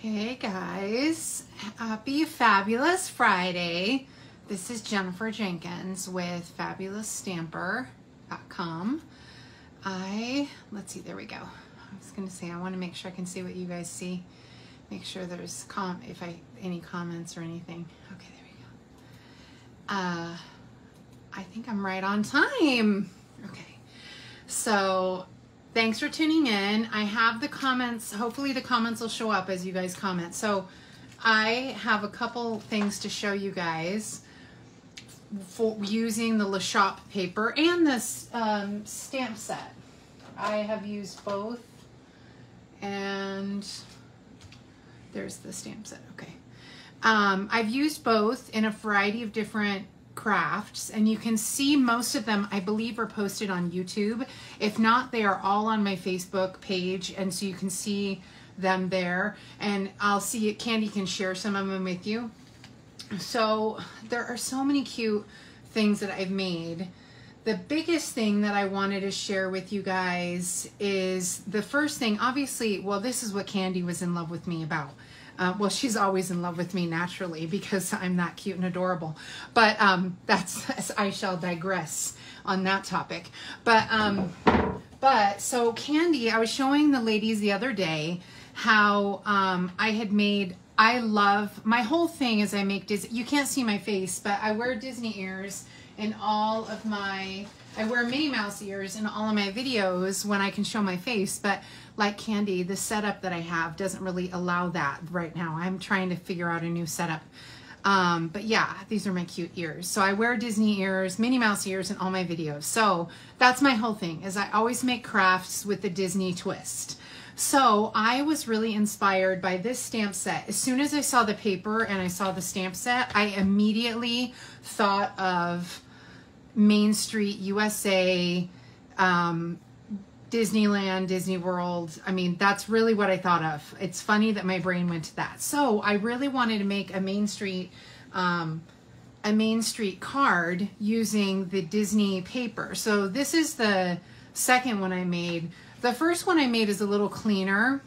Hey guys, happy Fabulous Friday. This is Jennifer Jenkins with FabulousStamper.com. I, let's see, there we go. I was gonna say, I wanna make sure I can see what you guys see. Make sure there's com, if I, any comments or anything. Okay, there we go. Uh, I think I'm right on time. Okay, so thanks for tuning in. I have the comments. Hopefully the comments will show up as you guys comment. So I have a couple things to show you guys for using the Les Shoppes paper and this um, stamp set. I have used both and there's the stamp set. Okay. Um, I've used both in a variety of different crafts and you can see most of them I believe are posted on YouTube. If not, they are all on my Facebook page and so you can see them there and I'll see it. Candy can share some of them with you. So there are so many cute things that I've made. The biggest thing that I wanted to share with you guys is the first thing, obviously, well, this is what Candy was in love with me about. Uh, well, she's always in love with me naturally because I'm that cute and adorable. But um, that's I shall digress on that topic. But um, but so Candy, I was showing the ladies the other day how um, I had made. I love my whole thing is I make Disney. You can't see my face, but I wear Disney ears in all of my. I wear Minnie Mouse ears in all of my videos when I can show my face, but like Candy, the setup that I have doesn't really allow that right now. I'm trying to figure out a new setup. Um, but yeah, these are my cute ears. So I wear Disney ears, Minnie Mouse ears in all my videos. So that's my whole thing is I always make crafts with the Disney twist. So I was really inspired by this stamp set. As soon as I saw the paper and I saw the stamp set, I immediately thought of Main Street USA, um, Disneyland, Disney World. I mean, that's really what I thought of. It's funny that my brain went to that. So I really wanted to make a Main Street, um, a Main Street card using the Disney paper. So this is the second one I made. The first one I made is a little cleaner.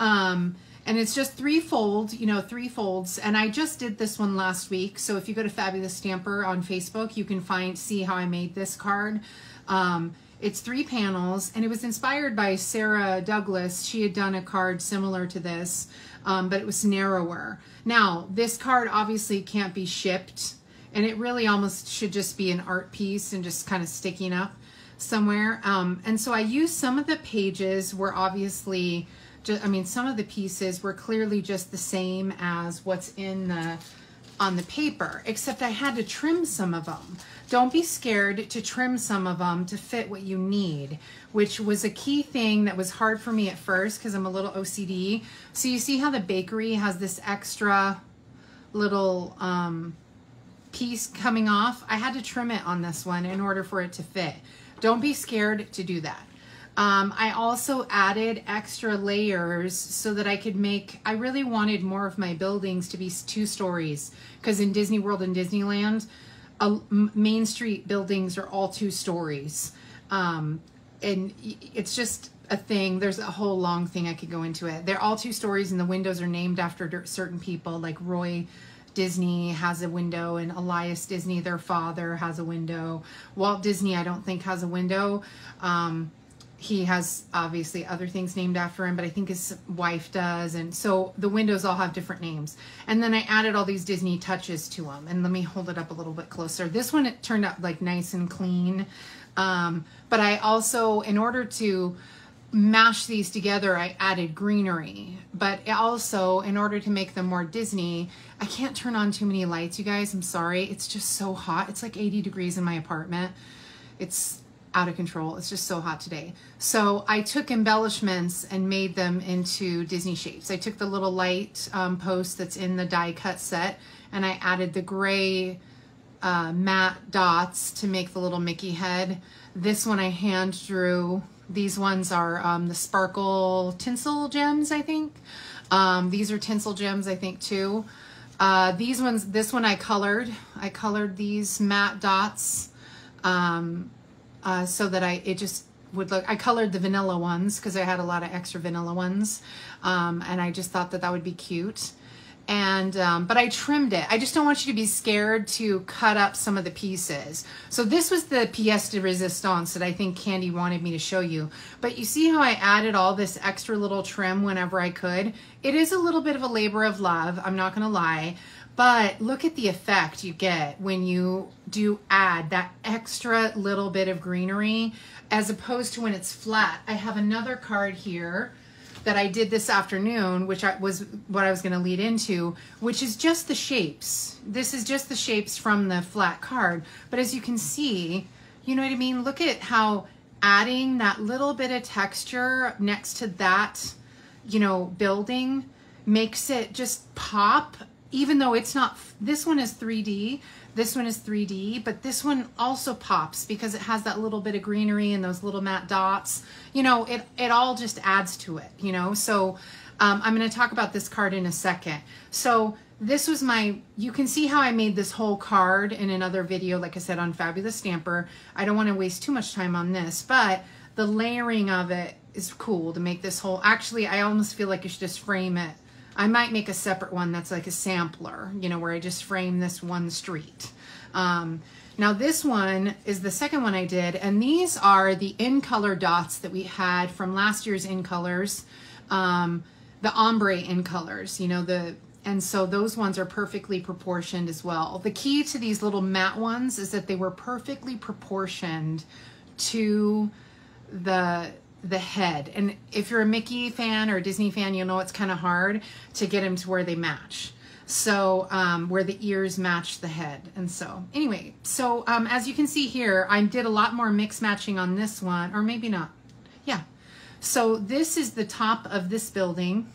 Um, and it's just three fold, you know, three folds. And I just did this one last week. So if you go to Fabulous Stamper on Facebook, you can find, see how I made this card. Um, it's three panels, and it was inspired by Sarah Douglas. She had done a card similar to this, um, but it was narrower. Now, this card obviously can't be shipped, and it really almost should just be an art piece and just kind of sticking up somewhere. Um, and so I used some of the pages were obviously, just, I mean, some of the pieces were clearly just the same as what's in the on the paper, except I had to trim some of them. Don't be scared to trim some of them to fit what you need, which was a key thing that was hard for me at first because I'm a little OCD. So you see how the bakery has this extra little um, piece coming off? I had to trim it on this one in order for it to fit. Don't be scared to do that. Um, I also added extra layers so that I could make, I really wanted more of my buildings to be two stories because in Disney World and Disneyland, uh, Main Street buildings are all two stories. Um, and it's just a thing. There's a whole long thing I could go into it. They're all two stories, and the windows are named after certain people. Like Roy Disney has a window, and Elias Disney, their father, has a window. Walt Disney, I don't think has a window. Um, he has obviously other things named after him, but I think his wife does. And so the windows all have different names. And then I added all these Disney touches to them. And let me hold it up a little bit closer. This one, it turned out like nice and clean. Um, but I also, in order to mash these together, I added greenery. But also, in order to make them more Disney, I can't turn on too many lights, you guys. I'm sorry. It's just so hot. It's like 80 degrees in my apartment. It's out of control. It's just so hot today. So I took embellishments and made them into Disney shapes. I took the little light um, post that's in the die cut set and I added the gray uh, matte dots to make the little Mickey head. This one I hand drew. These ones are um, the sparkle tinsel gems, I think. Um, these are tinsel gems, I think, too. Uh, these ones, this one I colored. I colored these matte dots. Um, uh, so that I it just would look. I colored the vanilla ones because I had a lot of extra vanilla ones. Um, and I just thought that that would be cute and um, but I trimmed it. I just don't want you to be scared to cut up some of the pieces. So this was the pièce de résistance that I think Candy wanted me to show you. But you see how I added all this extra little trim whenever I could? It is a little bit of a labor of love, I'm not gonna lie, but look at the effect you get when you do add that extra little bit of greenery as opposed to when it's flat. I have another card here that I did this afternoon, which I, was what I was going to lead into, which is just the shapes. This is just the shapes from the flat card. But as you can see, you know what I mean? Look at how adding that little bit of texture next to that, you know, building makes it just pop, even though it's not, this one is 3D, this one is 3D, but this one also pops because it has that little bit of greenery and those little matte dots. You know, it, it all just adds to it, you know? So um, I'm going to talk about this card in a second. So this was my, you can see how I made this whole card in another video, like I said, on Fabulous Stamper. I don't want to waste too much time on this, but the layering of it is cool to make this whole, actually, I almost feel like you should just frame it I might make a separate one that's like a sampler, you know, where I just frame this one street. Um, now this one is the second one I did, and these are the in color dots that we had from last year's in colors, um, the ombre in colors, you know, the and so those ones are perfectly proportioned as well. The key to these little matte ones is that they were perfectly proportioned to the the head. And if you're a Mickey fan or a Disney fan, you'll know it's kind of hard to get them to where they match. So um, where the ears match the head. And so anyway, so um, as you can see here, I did a lot more mix matching on this one, or maybe not. Yeah. So this is the top of this building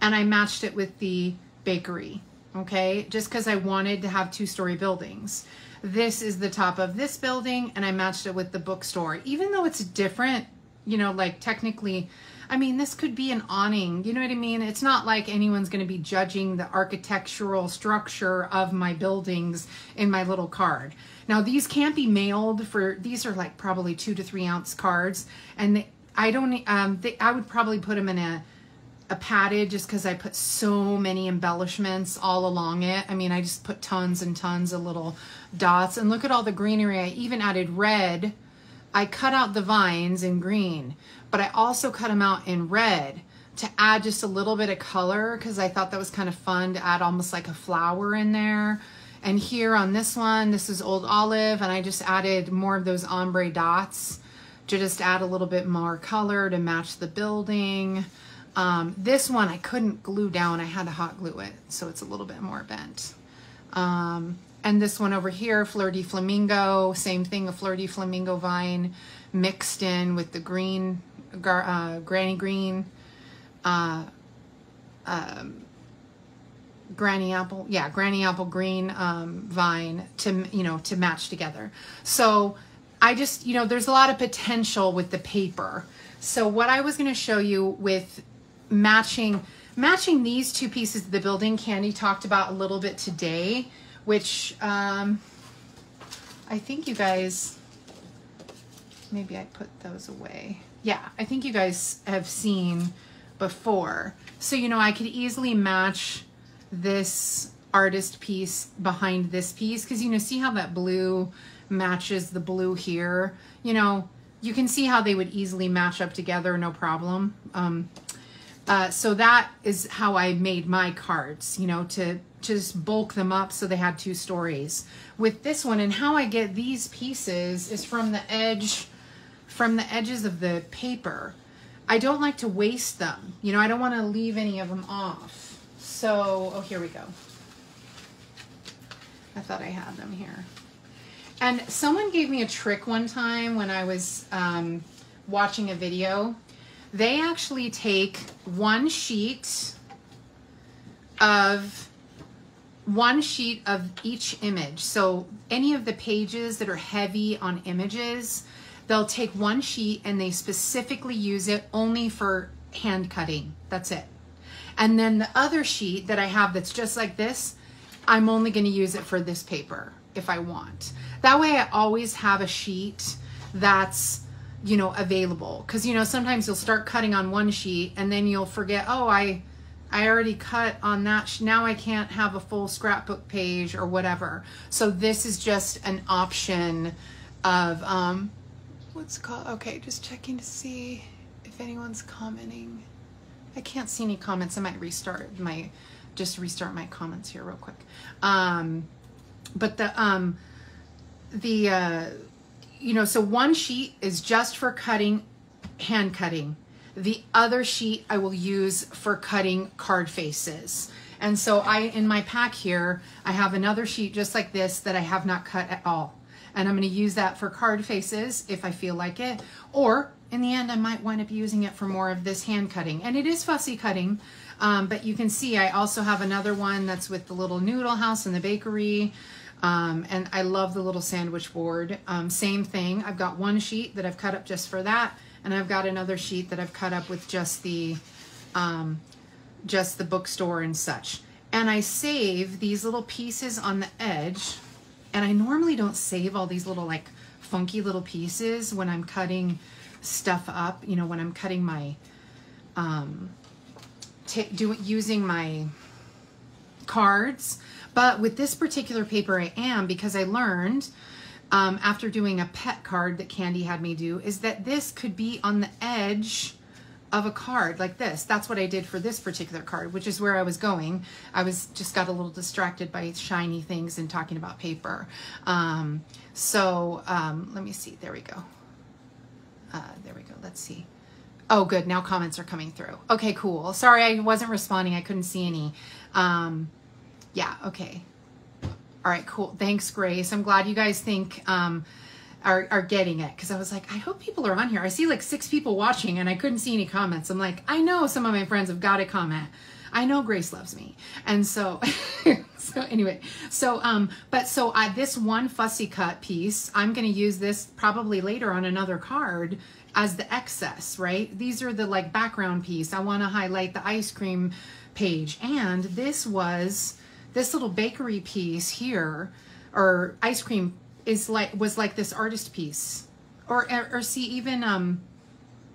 and I matched it with the bakery. Okay. Just because I wanted to have two story buildings. This is the top of this building and I matched it with the bookstore. Even though it's different you know, like technically, I mean, this could be an awning. You know what I mean? It's not like anyone's going to be judging the architectural structure of my buildings in my little card. Now, these can't be mailed for, these are like probably two to three ounce cards. And they, I don't, um, they, I would probably put them in a, a padded just because I put so many embellishments all along it. I mean, I just put tons and tons of little dots. And look at all the greenery. I even added red I cut out the vines in green, but I also cut them out in red to add just a little bit of color because I thought that was kind of fun to add almost like a flower in there. And here on this one, this is Old Olive, and I just added more of those ombre dots to just add a little bit more color to match the building. Um, this one I couldn't glue down. I had to hot glue it, so it's a little bit more bent. Um, and this one over here, de Flamingo, same thing, a de Flamingo vine mixed in with the green, uh, granny green, uh, um, granny apple, yeah, granny apple green um, vine to, you know, to match together. So I just, you know, there's a lot of potential with the paper. So what I was going to show you with matching, matching these two pieces of the building, Candy talked about a little bit today, which um, I think you guys, maybe I put those away. Yeah, I think you guys have seen before. So, you know, I could easily match this artist piece behind this piece because, you know, see how that blue matches the blue here? You know, you can see how they would easily match up together, no problem. Um, uh, so that is how I made my cards, you know, to just bulk them up so they had two stories. With this one, and how I get these pieces is from the edge, from the edges of the paper. I don't like to waste them. You know, I don't want to leave any of them off. So, oh, here we go. I thought I had them here. And someone gave me a trick one time when I was um, watching a video. They actually take one sheet of one sheet of each image. So any of the pages that are heavy on images, they'll take one sheet and they specifically use it only for hand cutting. That's it. And then the other sheet that I have that's just like this, I'm only going to use it for this paper if I want. That way I always have a sheet that's you know, available. Because, you know, sometimes you'll start cutting on one sheet and then you'll forget, oh, I, I already cut on that. Now I can't have a full scrapbook page or whatever. So this is just an option of, um, what's called? Okay, just checking to see if anyone's commenting. I can't see any comments. I might restart my, just restart my comments here real quick. Um, but the, um, the, uh, you know, so one sheet is just for cutting, hand cutting. The other sheet I will use for cutting card faces. And so I, in my pack here, I have another sheet just like this that I have not cut at all. And I'm gonna use that for card faces if I feel like it. Or in the end, I might wind up using it for more of this hand cutting. And it is fussy cutting, um, but you can see I also have another one that's with the little noodle house and the bakery. Um, and I love the little sandwich board. Um, same thing. I've got one sheet that I've cut up just for that. And I've got another sheet that I've cut up with just the, um, just the bookstore and such. And I save these little pieces on the edge. And I normally don't save all these little like funky little pieces when I'm cutting stuff up, you know, when I'm cutting my, um, do, using my cards. But with this particular paper, I am because I learned um, after doing a pet card that Candy had me do is that this could be on the edge of a card like this. That's what I did for this particular card, which is where I was going. I was just got a little distracted by shiny things and talking about paper. Um, so um, let me see. There we go. Uh, there we go. Let's see. Oh, good. Now comments are coming through. Okay, cool. Sorry, I wasn't responding. I couldn't see any. Um, yeah, okay. All right, cool. Thanks, Grace. I'm glad you guys think um, are, are getting it because I was like, I hope people are on here. I see like six people watching and I couldn't see any comments. I'm like, I know some of my friends have got a comment. I know Grace loves me. And so, so anyway, so, um, but so I, this one fussy cut piece, I'm going to use this probably later on another card as the excess, right? These are the like background piece. I want to highlight the ice cream page. And this was, this little bakery piece here or ice cream is like was like this artist piece. Or or see even um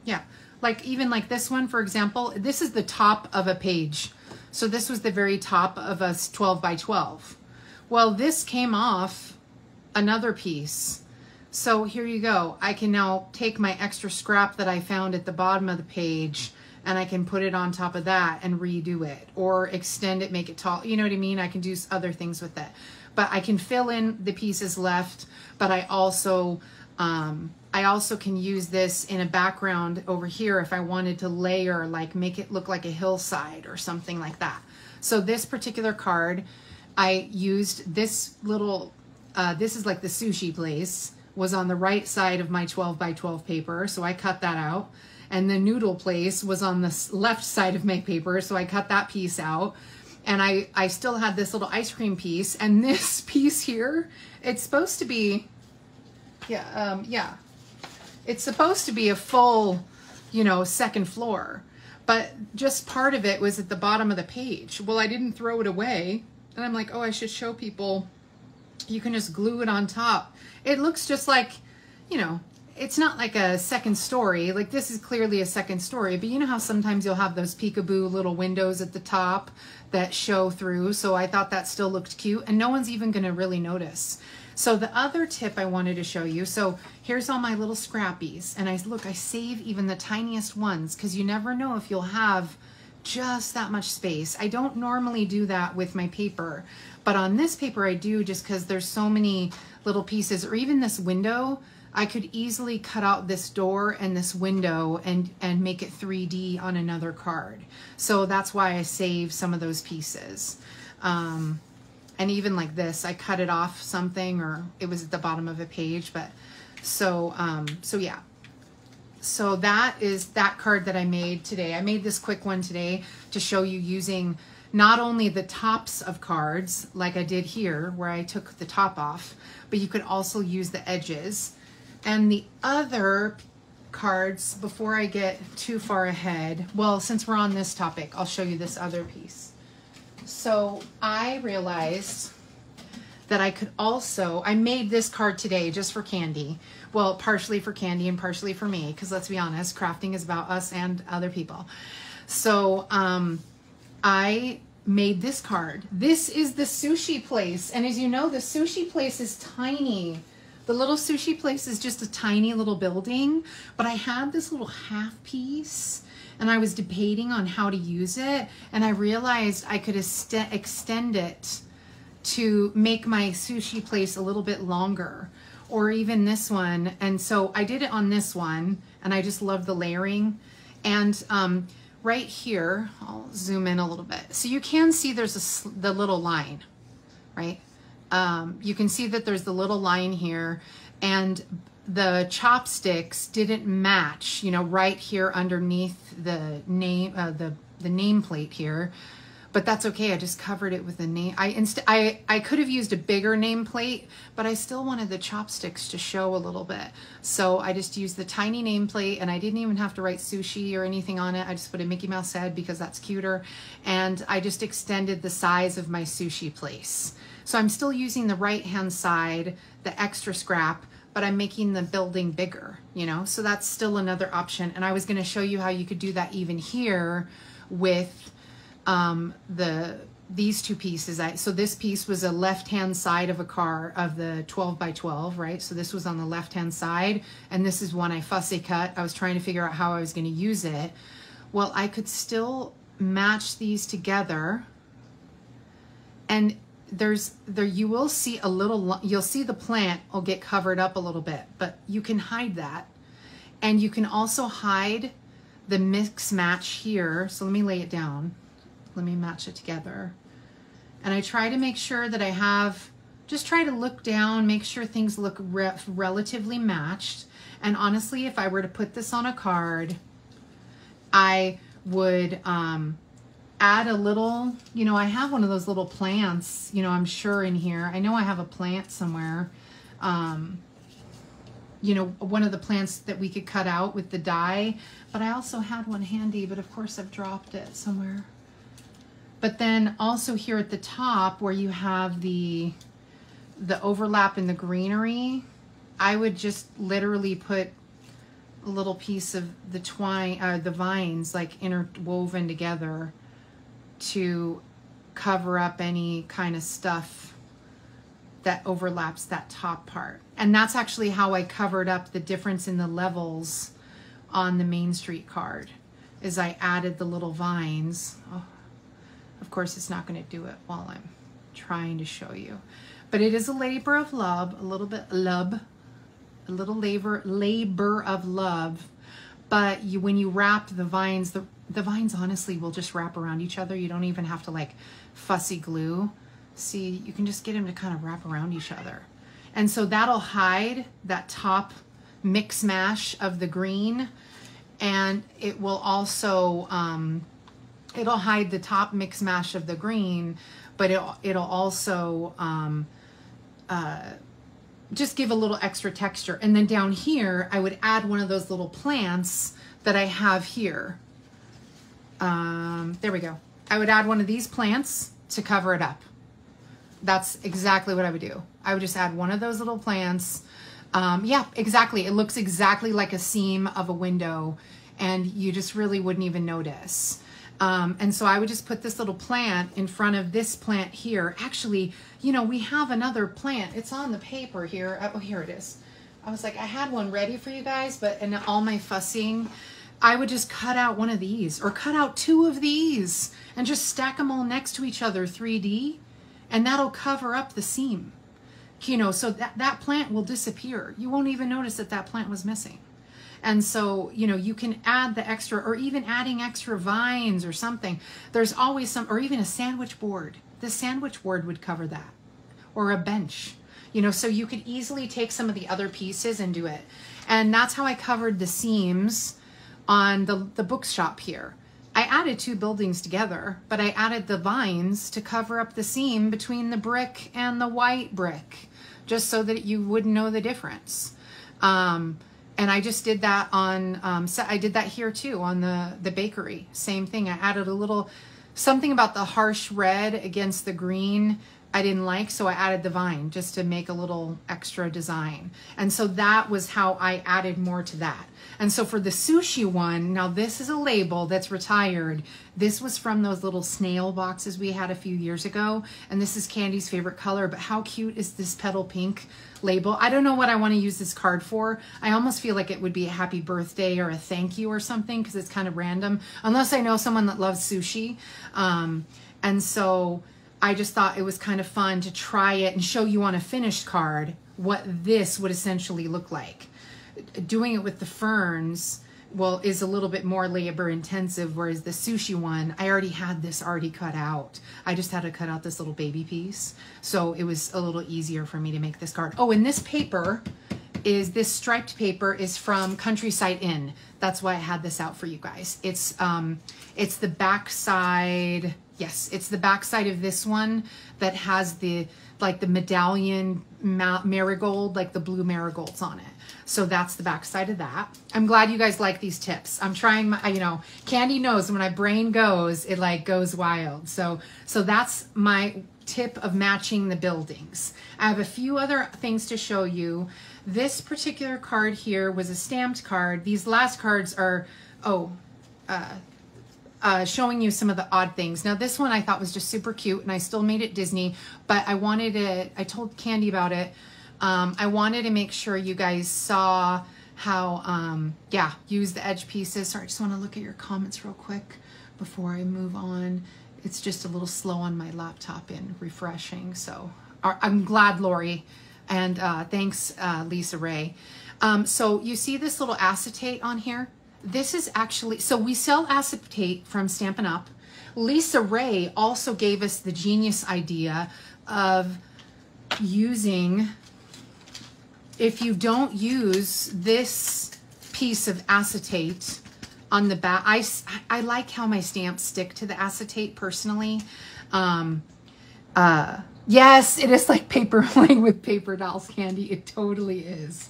yeah like even like this one for example this is the top of a page. So this was the very top of a 12 by 12 well this came off another piece. So here you go. I can now take my extra scrap that I found at the bottom of the page and I can put it on top of that and redo it or extend it, make it tall. You know what I mean? I can do other things with it. But I can fill in the pieces left, but I also um, I also can use this in a background over here if I wanted to layer, like make it look like a hillside or something like that. So this particular card, I used this little, uh, this is like the sushi place, was on the right side of my 12 by 12 paper. So I cut that out and the noodle place was on the left side of my paper, so I cut that piece out. And I, I still had this little ice cream piece, and this piece here, it's supposed to be, yeah, um, yeah, it's supposed to be a full, you know, second floor, but just part of it was at the bottom of the page. Well, I didn't throw it away, and I'm like, oh, I should show people. You can just glue it on top. It looks just like, you know, it's not like a second story. Like this is clearly a second story, but you know how sometimes you'll have those peekaboo little windows at the top that show through. So I thought that still looked cute and no one's even going to really notice. So the other tip I wanted to show you, so here's all my little scrappies and I look, I save even the tiniest ones because you never know if you'll have just that much space. I don't normally do that with my paper, but on this paper I do just because there's so many little pieces or even this window I could easily cut out this door and this window and, and make it 3D on another card. So that's why I save some of those pieces. Um, and even like this, I cut it off something or it was at the bottom of a page, but so, um, so yeah. So that is that card that I made today. I made this quick one today to show you using not only the tops of cards like I did here where I took the top off, but you could also use the edges and the other cards, before I get too far ahead, well, since we're on this topic, I'll show you this other piece. So I realized that I could also, I made this card today just for Candy. Well, partially for Candy and partially for me, because let's be honest, crafting is about us and other people. So um, I made this card. This is the sushi place. And as you know, the sushi place is tiny. The little sushi place is just a tiny little building, but I had this little half piece and I was debating on how to use it. And I realized I could extend it to make my sushi place a little bit longer or even this one. And so I did it on this one and I just love the layering. And um, right here, I'll zoom in a little bit. So you can see there's a, the little line, right? Um, you can see that there's the little line here and the chopsticks didn't match, you know, right here underneath the name, uh, the, the nameplate here but that's okay. I just covered it with a name. I inst I I could have used a bigger nameplate, but I still wanted the chopsticks to show a little bit. So I just used the tiny nameplate and I didn't even have to write sushi or anything on it. I just put a Mickey Mouse head because that's cuter. And I just extended the size of my sushi place. So I'm still using the right hand side, the extra scrap, but I'm making the building bigger, you know? So that's still another option. And I was gonna show you how you could do that even here with um, the these two pieces. I, so this piece was a left-hand side of a car of the 12 by 12, right? So this was on the left-hand side, and this is one I fussy cut. I was trying to figure out how I was going to use it. Well, I could still match these together, and there's there you will see a little you'll see the plant will get covered up a little bit but you can hide that and you can also hide the mix match here so let me lay it down let me match it together. And I try to make sure that I have, just try to look down, make sure things look re relatively matched. And honestly, if I were to put this on a card, I would um, add a little, you know, I have one of those little plants, you know, I'm sure in here. I know I have a plant somewhere. Um, you know, one of the plants that we could cut out with the die, but I also had one handy, but of course I've dropped it somewhere. But then also here at the top where you have the the overlap in the greenery, I would just literally put a little piece of the twine, uh, the vines like interwoven together to cover up any kind of stuff that overlaps that top part. And that's actually how I covered up the difference in the levels on the Main Street card is I added the little vines. Oh, of course, it's not going to do it while I'm trying to show you. But it is a labor of love, a little bit love, a little labor labor of love. But you, when you wrap the vines, the, the vines honestly will just wrap around each other. You don't even have to like fussy glue. See, you can just get them to kind of wrap around each other. And so that'll hide that top mix mash of the green and it will also um, it'll hide the top mix mash of the green, but it'll, it'll also um, uh, just give a little extra texture. And then down here, I would add one of those little plants that I have here. Um, there we go. I would add one of these plants to cover it up. That's exactly what I would do. I would just add one of those little plants. Um, yeah, exactly. It looks exactly like a seam of a window and you just really wouldn't even notice. Um, and so I would just put this little plant in front of this plant here. Actually, you know, we have another plant. It's on the paper here. Oh, here it is. I was like, I had one ready for you guys, but in all my fussing, I would just cut out one of these or cut out two of these and just stack them all next to each other 3D and that'll cover up the seam. You know, so that, that plant will disappear. You won't even notice that that plant was missing. And so, you know, you can add the extra or even adding extra vines or something. There's always some, or even a sandwich board. The sandwich board would cover that or a bench, you know, so you could easily take some of the other pieces and do it. And that's how I covered the seams on the, the bookshop here. I added two buildings together, but I added the vines to cover up the seam between the brick and the white brick, just so that you wouldn't know the difference. Um, and I just did that on, um, so I did that here too on the, the bakery. Same thing. I added a little, something about the harsh red against the green I didn't like, so I added the vine just to make a little extra design. And so that was how I added more to that. And so for the sushi one, now this is a label that's retired. This was from those little snail boxes we had a few years ago. And this is Candy's favorite color, but how cute is this petal pink label? I don't know what I want to use this card for. I almost feel like it would be a happy birthday or a thank you or something because it's kind of random, unless I know someone that loves sushi. Um, and so I just thought it was kind of fun to try it and show you on a finished card what this would essentially look like doing it with the ferns well is a little bit more labor intensive whereas the sushi one i already had this already cut out. I just had to cut out this little baby piece. So it was a little easier for me to make this card oh and this paper is this striped paper is from countryside inn. That's why i had this out for you guys. It's um it's the back side yes it's the back side of this one that has the like the medallion marigold like the blue marigolds on it so that's the backside of that. I'm glad you guys like these tips. I'm trying my, you know, Candy knows when my brain goes, it like goes wild. So, so that's my tip of matching the buildings. I have a few other things to show you. This particular card here was a stamped card. These last cards are, oh, uh, uh, showing you some of the odd things. Now this one I thought was just super cute and I still made it Disney, but I wanted it, I told Candy about it um, I wanted to make sure you guys saw how, um, yeah, use the edge pieces. Sorry, I just want to look at your comments real quick before I move on. It's just a little slow on my laptop in refreshing. So I'm glad, Lori. And uh, thanks, uh, Lisa Ray. Um, so you see this little acetate on here? This is actually, so we sell acetate from Stampin' Up. Lisa Ray also gave us the genius idea of using if you don't use this piece of acetate on the back, I, I like how my stamps stick to the acetate personally. Um, uh, yes, it is like paper playing with paper dolls candy. It totally is.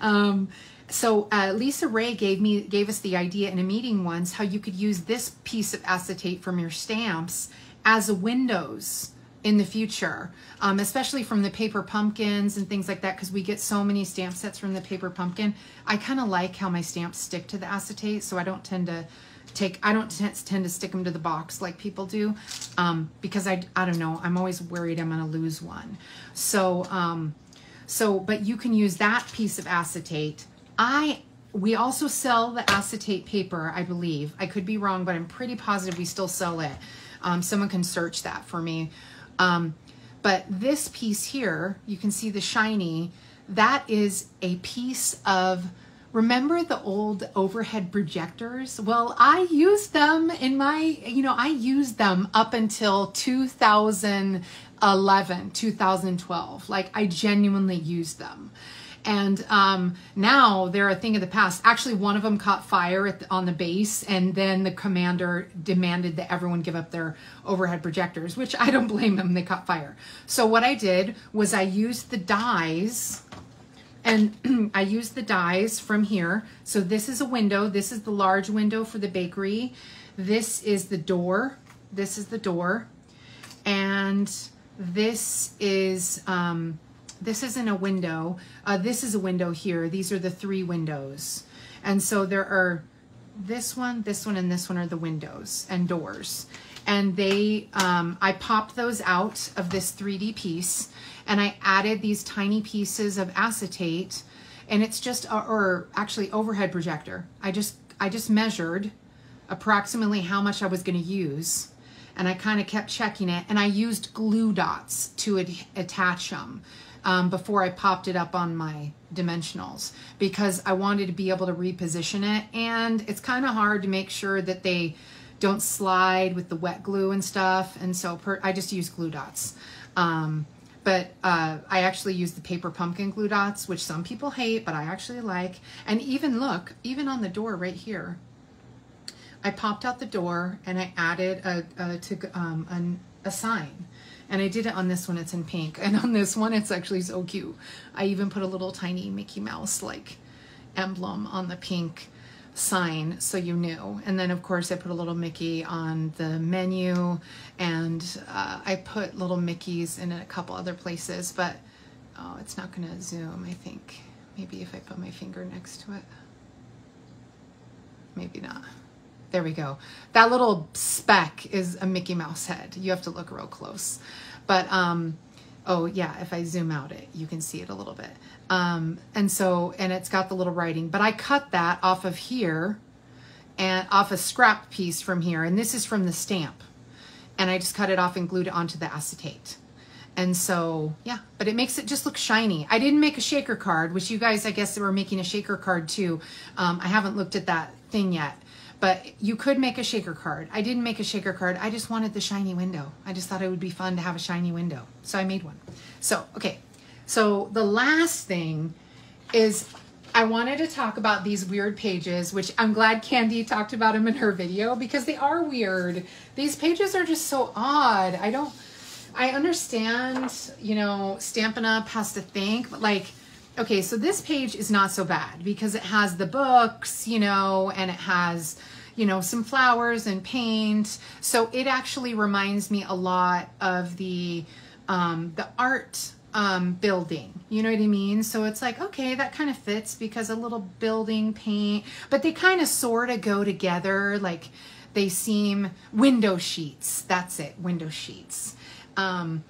Um, so uh, Lisa Ray gave me gave us the idea in a meeting once how you could use this piece of acetate from your stamps as a windows in the future, um, especially from the paper pumpkins and things like that, because we get so many stamp sets from the paper pumpkin. I kind of like how my stamps stick to the acetate, so I don't tend to take, I don't tend to stick them to the box like people do, um, because I, I don't know, I'm always worried I'm going to lose one. So, um, so, but you can use that piece of acetate. I we also sell the acetate paper, I believe. I could be wrong, but I'm pretty positive we still sell it. Um, someone can search that for me. Um, but this piece here, you can see the shiny, that is a piece of, remember the old overhead projectors? Well, I used them in my, you know, I used them up until 2011, 2012. Like I genuinely used them. And um, now they're a thing of the past. Actually, one of them caught fire the, on the base, and then the commander demanded that everyone give up their overhead projectors, which I don't blame them. They caught fire. So what I did was I used the dies, and I used the dies from here. So this is a window. This is the large window for the bakery. This is the door. This is the door. And this is... Um, this isn't a window. Uh, this is a window here. These are the three windows. And so there are this one, this one, and this one are the windows and doors. And they, um, I popped those out of this 3D piece and I added these tiny pieces of acetate and it's just, uh, or actually overhead projector. I just, I just measured approximately how much I was going to use and I kind of kept checking it and I used glue dots to attach them um, before I popped it up on my dimensionals because I wanted to be able to reposition it. And it's kind of hard to make sure that they don't slide with the wet glue and stuff. And so per, I just use glue dots. Um, but uh, I actually use the paper pumpkin glue dots, which some people hate, but I actually like. And even look, even on the door right here, I popped out the door and I added a, a to um, an, a sign. And I did it on this one, it's in pink. And on this one, it's actually so cute. I even put a little tiny Mickey Mouse like emblem on the pink. sign so you knew. And then, of course, I put a little Mickey on the menu and uh, I put little Mickeys in a couple other places, but oh, it's not to zoom, I think. Maybe if I put my finger next to it. Maybe not. There we go. That little speck is a Mickey Mouse head. You have to look real close. But, um, oh yeah, if I zoom out it, you can see it a little bit. Um, and so, and it's got the little writing, but I cut that off of here and off a scrap piece from here. And this is from the stamp. And I just cut it off and glued it onto the acetate. And so, yeah, but it makes it just look shiny. I didn't make a shaker card, which you guys, I guess, were making a shaker card too. Um, I haven't looked at that thing yet, but you could make a shaker card. I didn't make a shaker card. I just wanted the shiny window. I just thought it would be fun to have a shiny window. So I made one. So, okay. So the last thing is I wanted to talk about these weird pages, which I'm glad Candy talked about them in her video because they are weird. These pages are just so odd. I don't, I understand, you know, Stampin' Up! has to think, but like, okay, so this page is not so bad because it has the books, you know, and it has, you know, some flowers and paint. So it actually reminds me a lot of the, um, the art um, building. You know what I mean? So it's like, okay, that kind of fits because a little building paint, but they kind of sort of go together. Like they seem window sheets. That's it, window sheets. Um,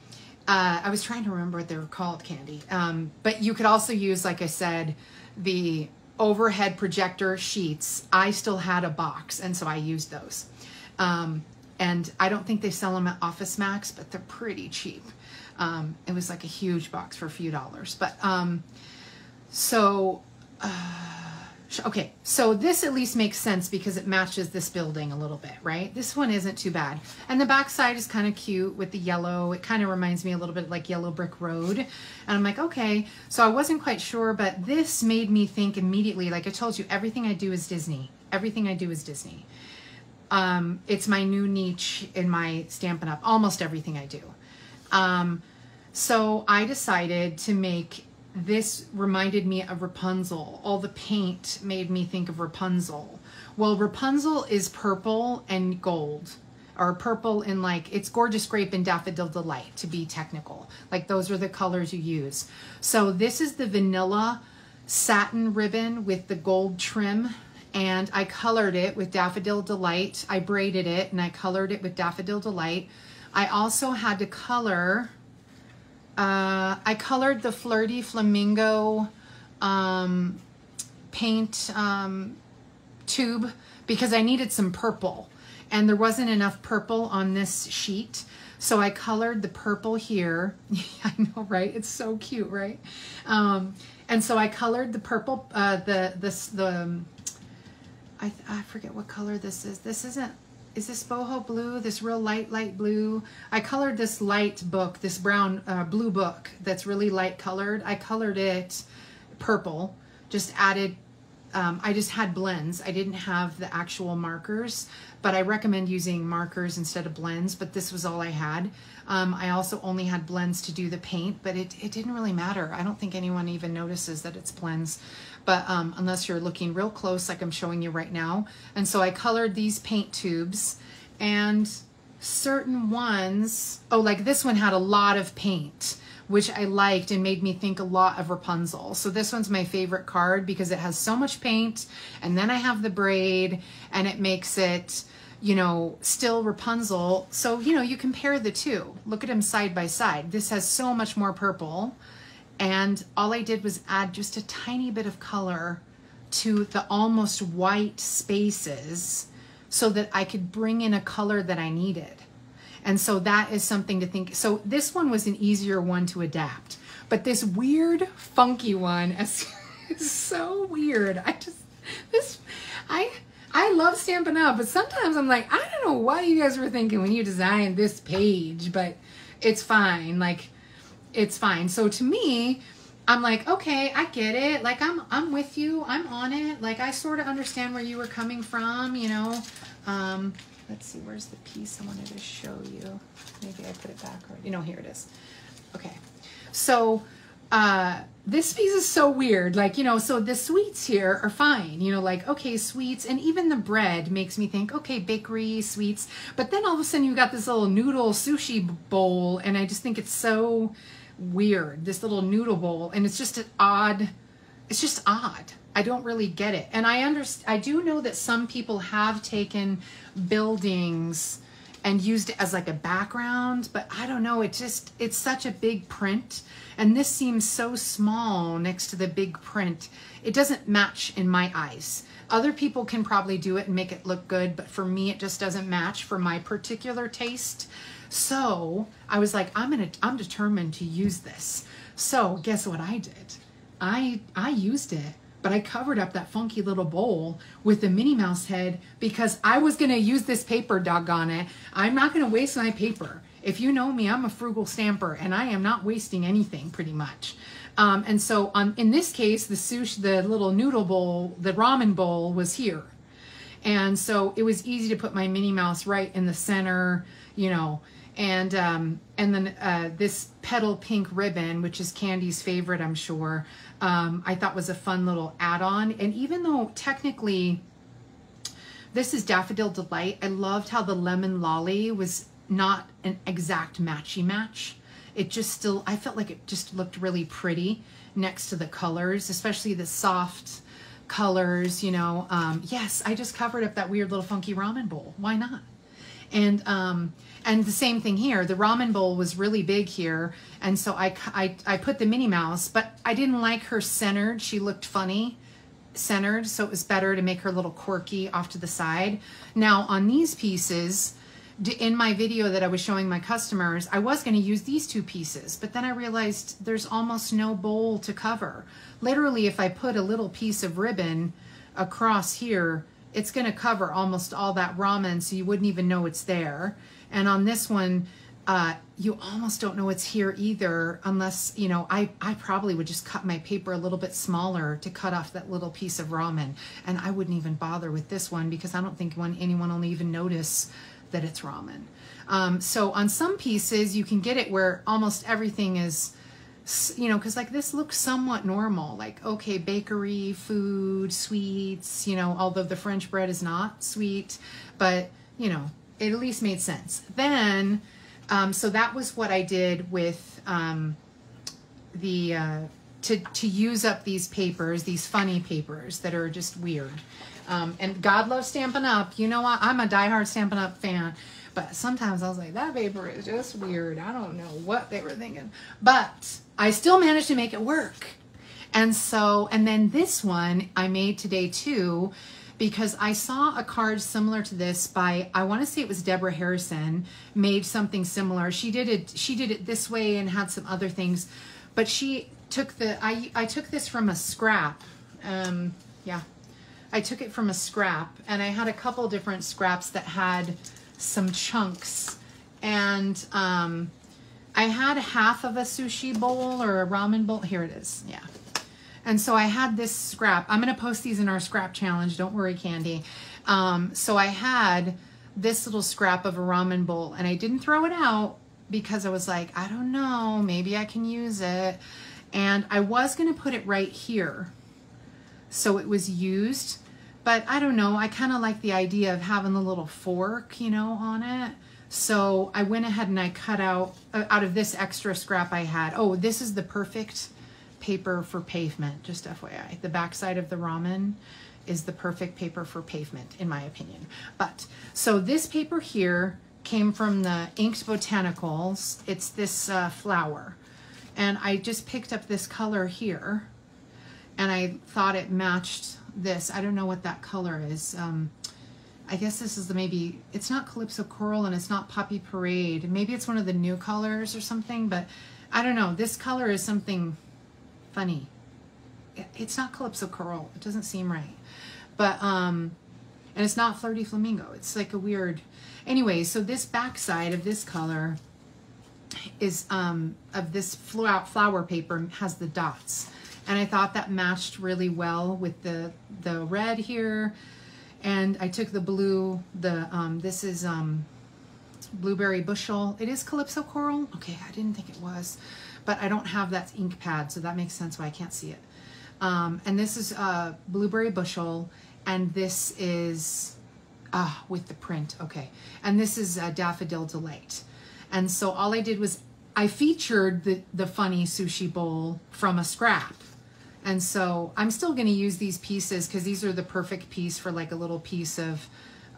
uh, I was trying to remember what they were called, Candy. Um, but you could also use, like I said, the overhead projector sheets. I still had a box, and so I used those. Um, and I don't think they sell them at Office Max, but they're pretty cheap. Um, it was like a huge box for a few dollars. But um, so, uh, okay, so this at least makes sense because it matches this building a little bit, right? This one isn't too bad. And the back side is kind of cute with the yellow. It kind of reminds me a little bit like Yellow Brick Road. And I'm like, okay. So I wasn't quite sure, but this made me think immediately, like I told you, everything I do is Disney. Everything I do is Disney. Um, it's my new niche in my Stampin' Up. Almost everything I do. Um, so I decided to make this reminded me of Rapunzel. All the paint made me think of Rapunzel. Well, Rapunzel is purple and gold, or purple and like, it's Gorgeous Grape and Daffodil Delight to be technical. Like those are the colors you use. So this is the vanilla satin ribbon with the gold trim and I colored it with Daffodil Delight. I braided it and I colored it with Daffodil Delight. I also had to color uh, I colored the Flirty Flamingo um, paint um, tube because I needed some purple and there wasn't enough purple on this sheet. So I colored the purple here. I know, right? It's so cute, right? Um, and so I colored the purple, uh, the, this, the, I, I forget what color this is. This isn't is this boho blue, this real light, light blue. I colored this light book, this brown, uh, blue book that's really light colored. I colored it purple, just added, um, I just had blends. I didn't have the actual markers, but I recommend using markers instead of blends, but this was all I had. Um, I also only had blends to do the paint, but it, it didn't really matter. I don't think anyone even notices that it's blends but um, unless you're looking real close like I'm showing you right now. And so I colored these paint tubes and certain ones, oh, like this one had a lot of paint, which I liked and made me think a lot of Rapunzel. So this one's my favorite card because it has so much paint and then I have the braid and it makes it, you know, still Rapunzel. So, you know, you compare the two. Look at them side by side. This has so much more purple and all I did was add just a tiny bit of color to the almost white spaces so that I could bring in a color that I needed. And so that is something to think. So this one was an easier one to adapt, but this weird, funky one is, so weird. I just, this, I, I love Stampin' Up, but sometimes I'm like, I don't know what you guys were thinking when you designed this page, but it's fine. Like, it's fine. So to me, I'm like, okay, I get it. Like I'm I'm with you. I'm on it. Like I sort of understand where you were coming from, you know. Um, let's see, where's the piece I wanted to show you? Maybe I put it back or you know, here it is. Okay. So uh, this piece is so weird. Like, you know, so the sweets here are fine. You know, like, okay, sweets. And even the bread makes me think, okay, bakery, sweets. But then all of a sudden you got this little noodle sushi bowl. And I just think it's so weird, this little noodle bowl. And it's just an odd, it's just odd. I don't really get it. And I understand, I do know that some people have taken buildings and used it as like a background, but I don't know. It just, it's such a big print. And this seems so small next to the big print. It doesn't match in my eyes. Other people can probably do it and make it look good, but for me, it just doesn't match for my particular taste. So I was like, I'm gonna, I'm determined to use this. So guess what I did? I, I used it but I covered up that funky little bowl with the Minnie Mouse head because I was going to use this paper, doggone it. I'm not going to waste my paper. If you know me, I'm a frugal stamper and I am not wasting anything pretty much. Um, and so on, in this case, the sushi, the little noodle bowl, the ramen bowl was here. And so it was easy to put my Minnie Mouse right in the center, you know, and um, and then uh, this petal pink ribbon, which is Candy's favorite, I'm sure, um, I thought was a fun little add-on. And even though technically this is Daffodil Delight, I loved how the Lemon Lolly was not an exact matchy match. It just still, I felt like it just looked really pretty next to the colors, especially the soft colors, you know. Um, yes, I just covered up that weird little funky ramen bowl. Why not? And um, and the same thing here. The ramen bowl was really big here. And so I, I, I put the Minnie Mouse, but I didn't like her centered. She looked funny centered. So it was better to make her a little quirky off to the side. Now on these pieces, in my video that I was showing my customers, I was going to use these two pieces, but then I realized there's almost no bowl to cover. Literally, if I put a little piece of ribbon across here, it's going to cover almost all that ramen so you wouldn't even know it's there. And on this one, uh, you almost don't know it's here either unless, you know, I, I probably would just cut my paper a little bit smaller to cut off that little piece of ramen. And I wouldn't even bother with this one because I don't think one, anyone will even notice that it's ramen. Um, so on some pieces, you can get it where almost everything is, you know, because like this looks somewhat normal, like, okay, bakery, food, sweets, you know, although the French bread is not sweet, but, you know, it at least made sense. Then, um, so that was what I did with um, the, uh, to, to use up these papers, these funny papers that are just weird. Um, and God loves Stampin' Up. You know what? I'm a diehard Stampin' Up fan. But sometimes I was like, that paper is just weird. I don't know what they were thinking. But I still managed to make it work. And so, and then this one I made today too because I saw a card similar to this by I want to say it was Deborah Harrison made something similar. She did it she did it this way and had some other things, but she took the I I took this from a scrap. Um, yeah, I took it from a scrap, and I had a couple different scraps that had some chunks, and um, I had half of a sushi bowl or a ramen bowl. Here it is. Yeah. And so I had this scrap. I'm going to post these in our scrap challenge. Don't worry, Candy. Um, so I had this little scrap of a ramen bowl and I didn't throw it out because I was like, I don't know, maybe I can use it. And I was going to put it right here. So it was used, but I don't know. I kind of like the idea of having the little fork, you know, on it. So I went ahead and I cut out, uh, out of this extra scrap I had. Oh, this is the perfect paper for pavement, just FYI. The backside of the ramen is the perfect paper for pavement, in my opinion. But, so this paper here came from the Inked Botanicals. It's this uh, flower. And I just picked up this color here. And I thought it matched this. I don't know what that color is. Um, I guess this is the maybe, it's not Calypso Coral and it's not Poppy Parade. Maybe it's one of the new colors or something, but I don't know. This color is something funny. It's not Calypso Coral. It doesn't seem right. But, um, and it's not Flirty Flamingo. It's like a weird, anyway, so this backside of this color is, um, of this flower paper has the dots. And I thought that matched really well with the, the red here. And I took the blue, the, um, this is, um, Blueberry Bushel. It is Calypso Coral. Okay, I didn't think it was. But I don't have that ink pad, so that makes sense why I can't see it. Um, and this is uh, Blueberry Bushel, and this is ah with the print, okay. And this is uh, Daffodil Delight. And so all I did was I featured the, the funny sushi bowl from a scrap. And so I'm still to use these pieces because these are the perfect piece for like a little piece of,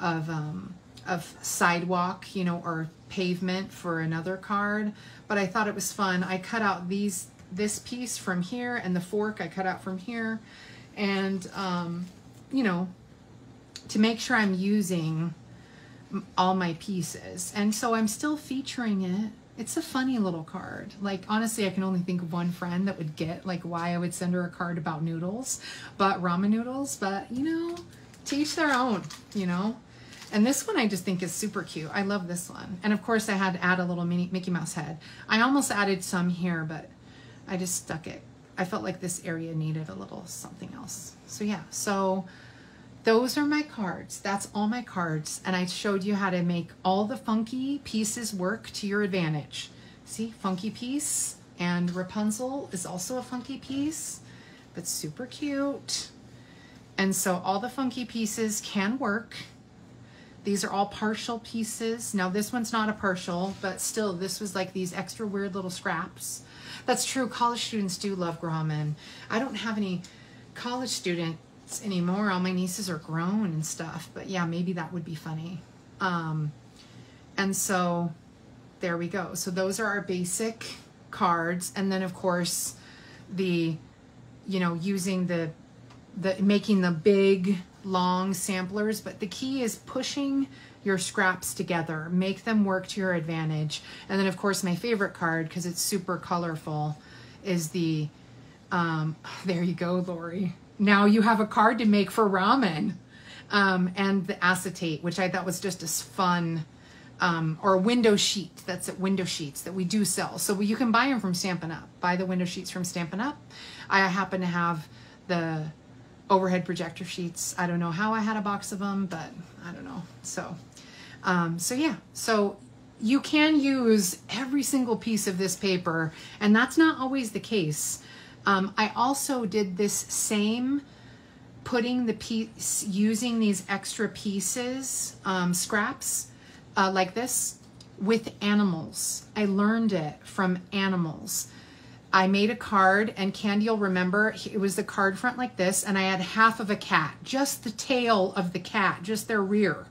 of, um, of sidewalk, you know, or pavement for another card. But I thought it was fun. I cut out these, this piece from here and the fork I cut out from here. And, um, you know, to make sure I'm using all my pieces. And so I'm still featuring it it's a funny little card. Like, honestly, I can only think of one friend that would get, like, why I would send her a card about noodles, but ramen noodles. But, you know, teach their own, you know? And this one I just think is super cute. I love this one. And of course I had to add a little mini Mickey Mouse head. I almost added some here, but I just stuck it. I felt like this area needed a little something else. So yeah, so those are my cards. That's all my cards. And I showed you how to make all the funky pieces work to your advantage. See, funky piece. And Rapunzel is also a funky piece, but super cute. And so all the funky pieces can work. These are all partial pieces. Now this one's not a partial, but still this was like these extra weird little scraps. That's true, college students do love ramen. I don't have any college students anymore. All my nieces are grown and stuff. But yeah, maybe that would be funny. Um, and so there we go. So those are our basic cards. And then of course the, you know, using the, the making the big long samplers. But the key is pushing your scraps together. Make them work to your advantage. And then of course my favorite card, because it's super colorful, is the, um, there you go, Lori now you have a card to make for ramen. Um, and the acetate, which I thought was just as fun, um, or a window sheet that's at window sheets that we do sell. So you can buy them from Stampin' Up. Buy the window sheets from Stampin' Up. I happen to have the overhead projector sheets. I don't know how I had a box of them, but I don't know. So, um, so yeah. So you can use every single piece of this paper, and that's not always the case. Um, I also did this same putting the piece, using these extra pieces, um, scraps uh, like this with animals. I learned it from animals. I made a card and Candy will remember it was the card front like this and I had half of a cat, just the tail of the cat, just their rear.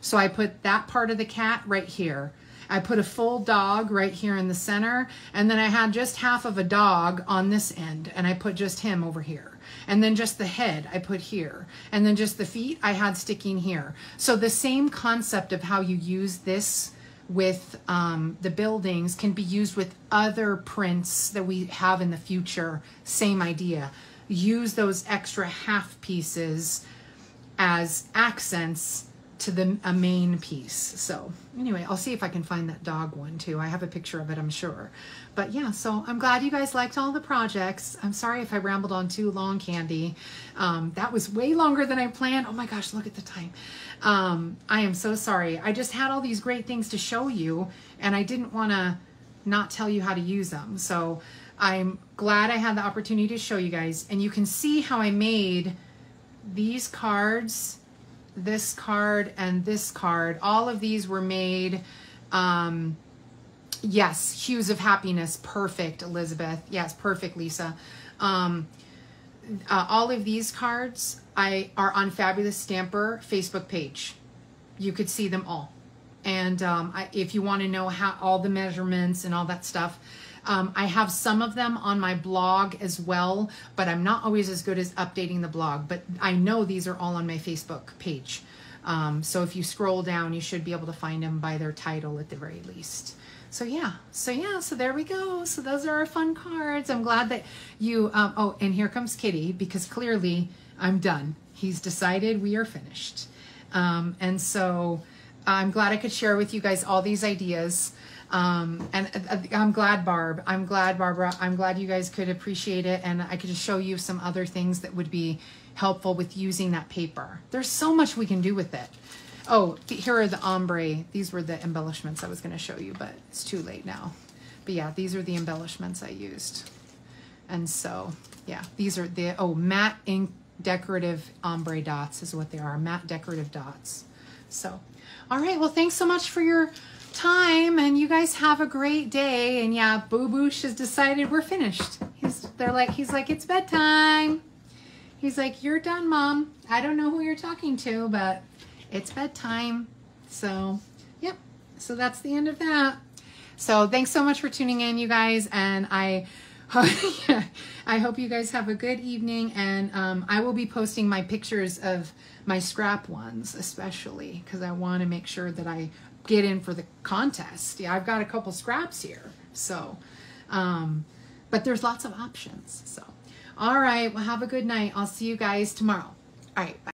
So I put that part of the cat right here. I put a full dog right here in the center, and then I had just half of a dog on this end, and I put just him over here. And then just the head I put here. And then just the feet I had sticking here. So the same concept of how you use this with um, the buildings can be used with other prints that we have in the future. Same idea. Use those extra half pieces as accents to the a main piece. So anyway, I'll see if I can find that dog one too. I have a picture of it, I'm sure. But yeah, so I'm glad you guys liked all the projects. I'm sorry if I rambled on too long, Candy. Um, that was way longer than I planned. Oh my gosh, look at the time. Um, I am so sorry. I just had all these great things to show you and I didn't want to not tell you how to use them. So I'm glad I had the opportunity to show you guys. And you can see how I made these cards this card and this card. All of these were made. Um, yes, Hues of Happiness. Perfect, Elizabeth. Yes, perfect, Lisa. Um, uh, all of these cards I are on Fabulous Stamper Facebook page. You could see them all. And um, I, if you want to know how all the measurements and all that stuff, um, I have some of them on my blog as well, but I'm not always as good as updating the blog. But I know these are all on my Facebook page. Um, so if you scroll down, you should be able to find them by their title at the very least. So yeah, so yeah, so there we go. So those are our fun cards. I'm glad that you, um, oh, and here comes Kitty because clearly I'm done. He's decided we are finished. Um, and so I'm glad I could share with you guys all these ideas. Um, and uh, I'm glad, Barb. I'm glad, Barbara. I'm glad you guys could appreciate it. And I could just show you some other things that would be helpful with using that paper. There's so much we can do with it. Oh, here are the ombre. These were the embellishments I was going to show you, but it's too late now. but yeah, these are the embellishments I used. And so, yeah, these are the, oh, matte ink decorative ombre dots is what they are, matte decorative dots. So, all right, well, thanks so much for your time and you guys have a great day. And yeah, Boo Boosh has decided we're finished. He's, they're like, he's like, it's bedtime. He's like, you're done, mom. I don't know who you're talking to, but it's bedtime. So, yep. So that's the end of that. So thanks so much for tuning in, you guys. And I, I hope you guys have a good evening. And um, I will be posting my pictures of my scrap ones, especially because I want to make sure that I get in for the contest. Yeah, I've got a couple scraps here. So, um, but there's lots of options. So, all right. Well, have a good night. I'll see you guys tomorrow. All right. Bye.